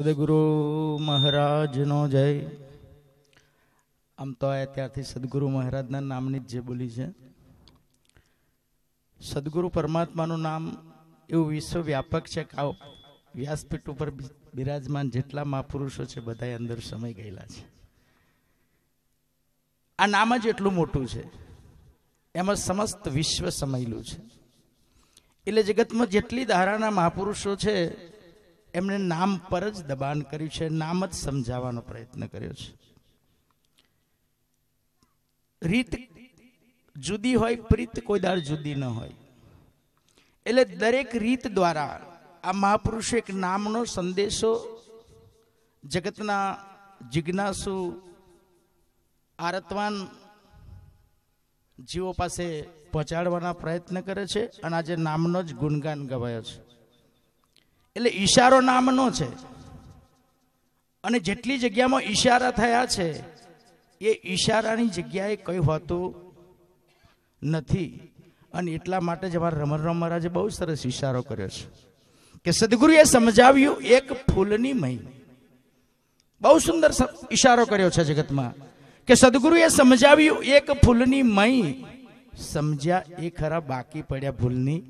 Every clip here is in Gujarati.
સદગુરુ મહારાજનો જય. આમ તો આ ત્યારથી સદગુરુ મહારાજના નામની જ જે બોલી છે. સદગુરુ પરમાત્માનું નામ એવું વિશ્વવ્યાપક છે કે વ્યાસપીઠ ઉપર બિરાજમાન જેટલા મહાપુરુષો છે બધા અંદર સમય ગયેલા છે. આ નામ જ એટલું મોટું છે. એમાં સમસ્ત વિશ્વ સમાયેલું છે. એટલે જગતમાં જેટલી ધારાના મહાપુરુષો છે એમણે નામ પર જ દબાણ કર્યું છે, નામ જ સમજાવવાનો પ્રયત્ન કર્યો છે. રીત જુદી હોય, પ્રીત કોઈ દાળ જુદી ન હોય. એટલે દરેક રીત દ્વારા આ મહાપુરુષે એક નામનો સંદેશો, જગતના જિજ્ઞાસુ આરતવાન જીવો પાસે પહોંચાડવાના પ્રયત્ન કરે છે અને આજે નામનો જ ગુણગાન ગવાયો છે. એટલે ઈશારો નામનો છે. અને જેટલી જગ્યામાં ઈશારા થયા છે, એ ઈશારાની જગ્યાએ કંઈ હોતું નથી. અને એટલા માટે જ અમારા રમણરામ મહારાજે બહુ સરસ ઈશારો કર્યો છે. કે સદગુરુએ સમજાવ્યું એક ફૂલની મહી. બહુ સુંદર ઈશારો કર્યો છે જગતમાં. કે સદગુરુએ સમજાવ્યું એક ફૂલની મહી. સમજ્યા એ ખરા બાકી પડ્યા ભૂલની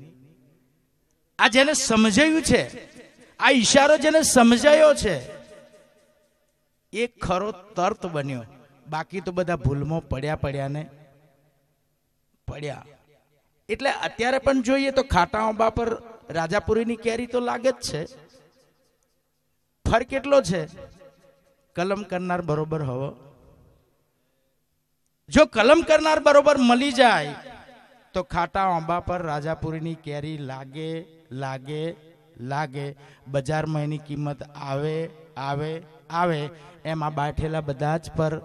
આ જેને સમજાયું છે, આ ઈશારો જેને સમજાયો છે, એ ખરો તર્ત બન્યો. બાકી તો બધા ભૂલમાં પડ્યા પડ્યા ને પડ્યા. એટલે અત્યારે પણ જોઈએ તો ખાટા આંબા પર રાજાપુરીની કેરી તો લાગે જ છે. ફરક કેટલો છે? કલમ કરનાર બરોબર હવો. જો કલમ કરનાર બરોબર મળી જાય તો ખાટા આંબા પર રાજાપુરીની કેરી લાગે લાગે લાગે. બજારમાં એની કિંમત આવે આવે આવે. એમાં બાઠેલા બધા જ પર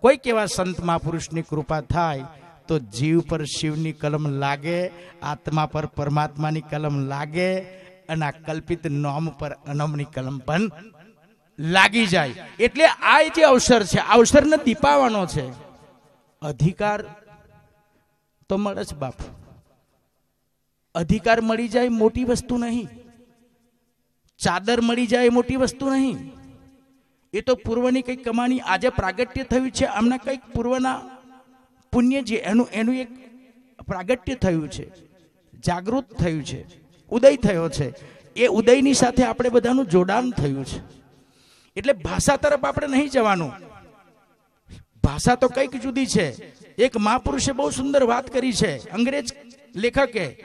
કોઈક એવા સંત મહાપુરુષની કૃપા થાય તો જીવ પર શિવની કલમ લાગે, આત્મા પર પરમાત્માની કલમ લાગે, અને આ કલ્પિત નોમ પર અનમની કલમ પણ લાગી જાય. એટલે આ જે અવસર છે અવસરને દીપાવાનો છે. અધિકાર તો મળે જ બાપ. અધિકાર મળી જાય મોટી વસ્તુ નહીં. ચાદર મળી જાય મોટી વસ્તુ નહીં. એ તો પૂર્વની કંઈક કમાણી આજે પ્રાગટ્ય થયું છે. આમના કંઈક પૂર્વના પુણ્ય જે એનું એનું એક પ્રાગટ્ય થયું છે. જાગૃત થયું છે. ઉદય થયો છે. એ ઉદયની સાથે આપણે બધાનું જોડાણ થયું છે. એટલે ભાષા તરફ આપણે નહીં જવાનું. ભાષા તો કંઈક જુદી છે. એક મહાપુરુષે બહુ સુંદર વાત કરી છે, અંગ્રેજ લેખકે,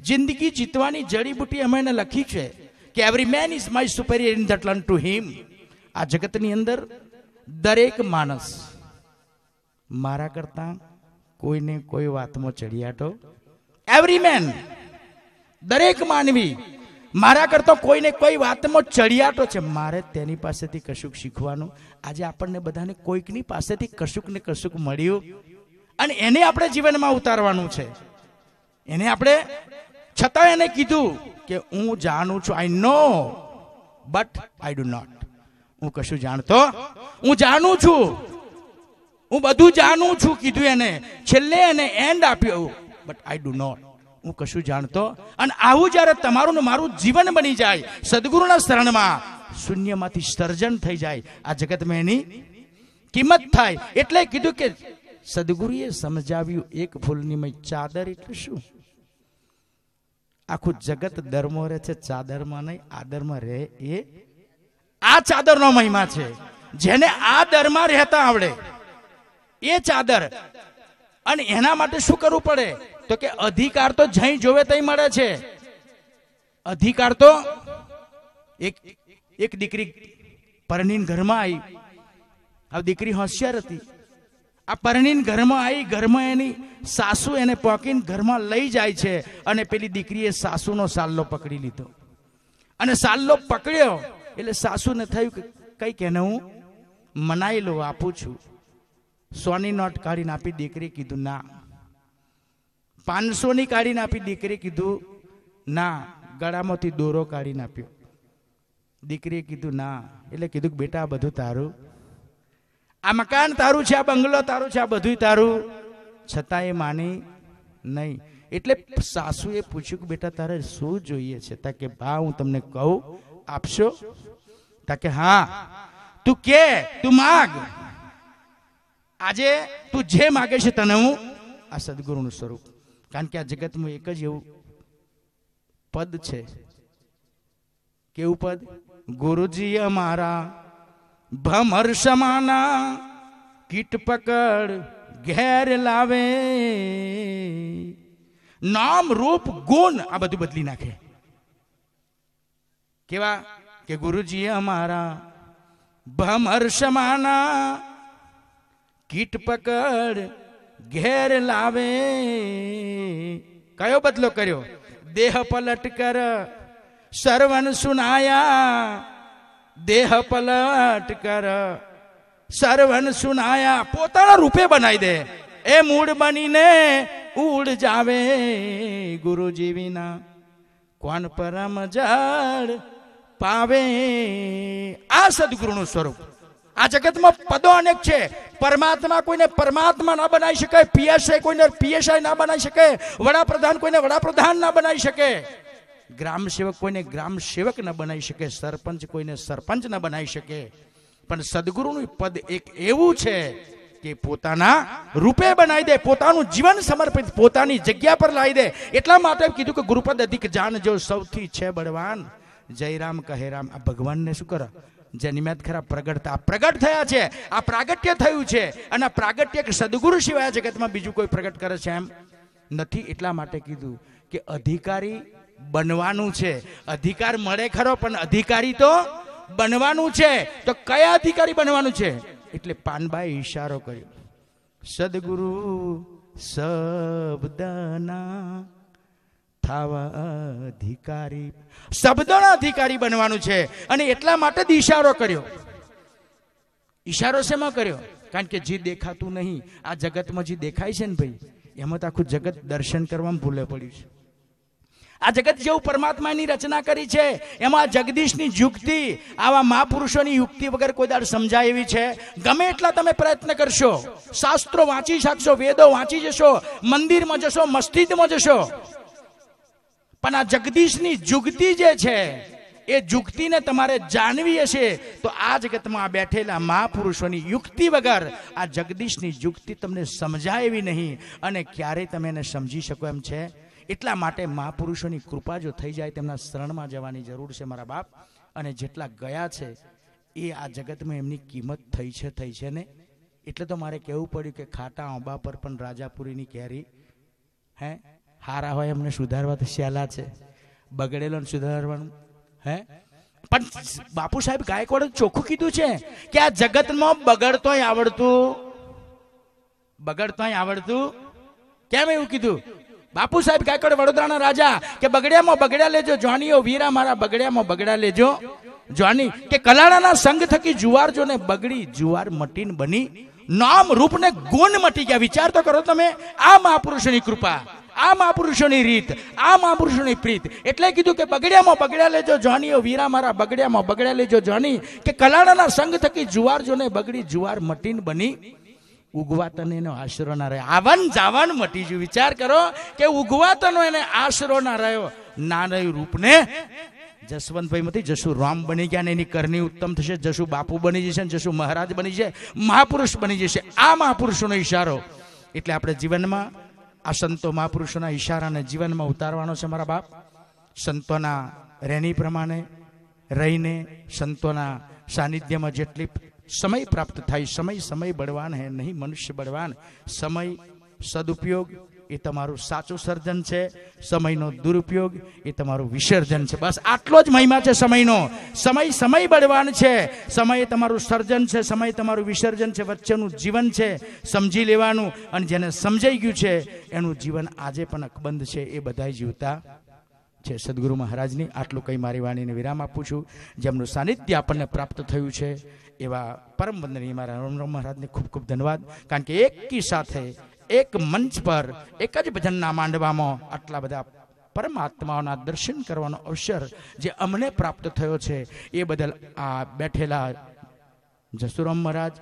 જિંદગી જીતવાની જડીબુટી અમે એને લખી છે કે every man is my superior in that learn to him આ જગતની અંદર દરેક માણસ મારા કરતા કોઈને કોઈ વાતમાં ચડિયાટો એવરી મેન દરેક માનવી મારા કરતો કોઈને કોઈ વાતમાં ચડિયાટો છે. મારે તેની પાસેથી કશુંક શીખવાનું. આજે આપણને બધાને કોઈકની પાસેથી કશુંક ને કશુંક મળ્યું. અને એને આપણે જીવનમાં ઉતારવાનું છે. એને આપણે છતાં એને કીધું કે હું જાણું છું I know but I do not હું કશું જાણતો હું જાણું છું. હું બધું જાણું છું, કીધું એને. છેલ્લે એને એન્ડ આપ્યો. બટ આઈ ડુ નોટ હું કશું જાણતો અને આવું જ્યારે તમારું ને મારું જીવન બની જાય, સદગુરુના શરણમાં શૂન્યમાંથી સર્જન થઈ જાય, આ જગતમાં એની કિંમત થાય. એટલે કીધું કે સદગુરુએ સમજાવ્યું, એક ફૂલની ચાદર એટલે શું આખું જગત ધર્મો રહે છે, ચાદરમાં નહીં, આદરમાં રહે એ. આ ચાદરનો મહિમા છે. જેને આ દરમાં રહેતા આવડે, એ ચાદર. અને એના માટે શું કરવું પડે? તો કે અધિકાર તો જઈ જોવે તઈ મળે છે. અધિકાર તો એક એક દીકરી પરણીને ઘરમાં આવી આ દીકરી હોશિયાર હતી. આ પરણીને ઘરમાં આવી ઘરમાં એની સાસુ એને પોકીને ઘરમાં લઈ જાય છે અને પેલી દીકરીએ સાસુનો સાલ્લો પકડી લીધો. અને સાલ્લો પકડ્યો એટલે સાસુને થયું કે કંઈક એને હું મનાઈ લો આપું છું. સોની નોટ કાઢીને આપી દીકરી કીધું, ના. પાંચસોની કાઢીને આપી દીકરી કીધું, ના. ગળામાંથી દોરો કાઢીને આપ્યો. દીકરીએ કીધું, ના. એટલે કીધું કે, બેટા બધું તારું આ મકાન તારું છે, આ બંગલો તારું છે, આ બધું તારું. છતાં એ માની નહીં. એટલે સાસુએ પૂછ્યું કે, બેટા, તારે શું જોઈએ છે? તા કે, બા, હું તમને કહું, આપશો? તાકે હા. તું કે, તું માગ. આજે તું જે માગે છે તને હું આ સદગુરુનું સ્વરૂપ. કારણ કે આ જગતમાં એક જ એવું પદ છે. કેવું પદ? ગુરુજી અમારા ભમર સમાના કીટ પકડ ઘેર લાવે. નામ રૂપ ગુણ આ બધું બદલી નાખે. કેવા? કે ગુરુજી અમારા ભમરસમાના કીટ પકડ ઘેર લાવે. કયો બદલો કર્યો? દેહ પલટ કર, સર્વન સુનાયા દેહ પલટ કર. સર્વન સુનાયા, પોતાના રૂપે બનાવી દે. એ મૂળ બનીને ઉડ જાવે ગુરુજી વિના કોણ પરમ જળ પાવે? આ સદગુરુનું સ્વરૂપ. આ જગતમાં પદો અનેક છે. પરમાત્મા કોઈને પરમાત્મા ના બનાવી શકે પીએસઆઈ કોઈને પીએસઆઈ ના બનાવી શકે, વડાપ્રધાન કોઈને વડાપ્રધાન ના બનાવી શકે. ગ્રામ સેવક કોઈને ગ્રામ સેવક ન બનાવી શકે, સરપંચ કોઈને સરપંચ ન બનાવી શકે. પણ સદગુરુનું પદ એક એવું છે કે પોતાના રૂપે બનાવી દે, પોતાનું જીવન સમર્પિત, પોતાની જગ્યા પર લાવી દે. એટલા માટે કીધું કે ગુરુપદ અધિક જાન જો સૌથી છે બળવાન. જયરામ કહે, રામ, આ ભગવાનને શું કરો? જન્મ્યાત ખરા પ્રગટ, આ પ્રગટ થયા છે, આ પ્રાગટ્ય થયું છે અને આ પ્રાગટ્ય સદગુરુ સિવાય જગતમાં બીજું કોઈ પ્રગટ કરે છે એમ નથી. એટલા માટે કીધું કે અધિકારી બનવાનું છે. અધિકાર મળે ખરો, પણ અધિકારી તો બનવાનું છે. તો કયા અધિકારી બનવાનું છે? એટલે પાનબાઈ ઈશારો કર્યો. સદગુરુ શબ્દના થાવા અધિકારી. શબ્દોના અધિકારી બનવાનું છે. અને એટલા માટે જ ઈશારો કર્યો. ઈશારો શેમાં કર્યો? કારણ કે જે દેખાતું નહીં, આ જગતમાં જે દેખાય છે ને ભાઈ, એમાં તો આખું જગત દર્શન કરવામાં ભૂલે પડ્યું છે. આ જગત જેવું પરમાત્માની રચના કરી છે, એમાં જગદીશની યુક્તિ, આવા મહાપુરુષોની યુક્તિ વગર કોઈ દાડ સમજાય એવી છે. ગમે એટલા તમે પ્રયત્ન કરશો, શાસ્ત્રો વાંચી શકશો, વેદો વાંચી જશો, મંદિરમાં જશો, મસ્જિદમાં જશો. પણ આ જગદીશની જુગતિ જે છે, એ જુગતિને તમારે જાણવી હશે, તો આ જગતમાં બેઠેલા મહાપુરુષોની યુક્તિ વગર આ જગદીશની યુક્તિ તમને સમજાય એવી નહીં. અને ક્યારેય તમે એને સમજી શકો એમ છે? એટલા માટે મહાપુરુષોની કૃપા જો થઈ જાય તેમના શરણમાં જવાની જરૂર છે મારા બાપ. અને જેટલા ગયા છે, એ આ જગતમાં એમની કિંમત થઈ છે થઈ છે ને? એટલે તો મારે કહેવું પડ્યું કે ખાટા આંબા પર પણ રાજાપુરીની કેરી, હે? હારા હોય એમને સુધારવા તો સહેલા છે. બગડેલો સુધારવાનું, હે? પણ બાપુ સાહેબ ગાયકવાડે ચોખ્ખું કીધું છે કે આ જગતમાં બગડતોય આવડતું બગડતોય આવડતું. કેમ એવું કીધું? બાપુ સાહેબ કાકડ વડોદરાના રાજા, કે બગડ્યામાં બગડ્યા લેજો જોનીઓ વીરા મારા બગડ્યામાં બગડ્યા લેજો. જોની કે કલાળાના સંગ થકી જુવાર જોને બગડી જુવાર મટીન બની, નામ રૂપને ગુણ મટી ગયા. વિચાર તો કરો તમે, આ મહાપુરુષોની કૃપા, આ મહાપુરુષોની રીત, આ મહાપુરુષોની પ્રીત. એટલે કીધું કે બગડ્યામાં બગડ્યા લેજો જોનીઓ વીરા મારા બગડ્યામાં બગડ્યા લેજો. જોની કે કલાળાના સંગ થકી જુવાર જોને બગડી જુવાર મટીન બની ઉગવા તને એનો આશરો ના રહ્યો આવન જાવન મટી જ્યું. વિચાર કરો કે ઉગવા તનો એને આશરો ના રહ્યો. ના રહ્યું રૂપને જસવંતભાઈ માંથી જશુ રામ બની ગયા ને એની કરની ઉત્તમ થશે. જશુ બાપુ બની જશે ને જશુ મહારાજ બની જશે. મહાપુરુષ બની જશે. આ મહાપુરુષોનો ઈશારો. એટલે આપણે જીવનમાં આ સંતો મહાપુરુષોના ઈશારાને જીવનમાં ઉતારવાનો છે મારા બાપ. સંતોના રહેણી પ્રમાણે રહીને સંતોના સાનિધ્યમાં જેટલી સમય પ્રાપ્ત થાય, સમય સમય બળવાન હે, નહીં મનુષ્ય બળવાન. સમય સદુપયોગ, એ તમારું સાચું સર્જન છે. સમયનો દુરુપયોગ, એ તમારું વિસર્જન છે. બસ આટલો જ મહિમા છે સમયનો. સમય સમય બળવાન છે. સમય તમારું સર્જન છે, સમય તમારું વિસર્જન છે, વચ્ચેનું જીવન છે. સમજી લેવાનું અને જેને સમજાઈ ગયું છે, એનું જીવન આજે પણ અકબંધ છે, એ બધાય જીવતા છે, સદગુરુ મહારાજની, આટલું કંઈ મારી વાણીને વિરામ આપું છું. જેમનું સાનિધ્ય આપણને પ્રાપ્ત થયું છે, એવા પરમ વંદનીય મારા રામ મહારાજને ખૂબ ખૂબ ધન્યવાદ. કારણ કે એકી સાથે, એક મંચ પર, એક જ ભજનના માંડવામાં આટલા બધા પરમાત્માઓના દર્શન કરવાનો અવસર જે અમને પ્રાપ્ત થયો છે, એ બદલ આ બેઠેલા જસુરામ મહારાજ,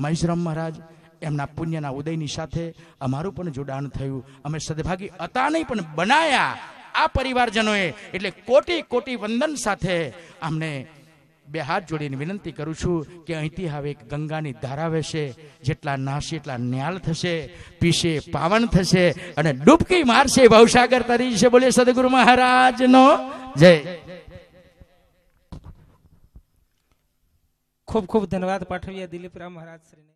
મહેશરામ મહારાજ, એમના પુણ્યના ઉદયની સાથે અમારું પણ જોડાણ થયું. અમે સદભાગી હતા નહીં, પણ બનાયા આ પરિવારજનોએ એટલે કોટી કોટી વંદન સાથે અમને બે હાથ જોડીને વિનંતી કરું છું કે અહીંથી હવે એક ગંગાની ધારા વહેશે જેટલા નાશે એટલા ન્યાલ થશે, પીશે પાવન થશે અને ડૂબકી મારશે ભવસાગર તરી છે. બોલે સદગુરુ મહારાજનો જય. ખૂબ ખૂબ ધન્યવાદ પાઠવીએ દિલીપરામ મહારાજ શ્રીને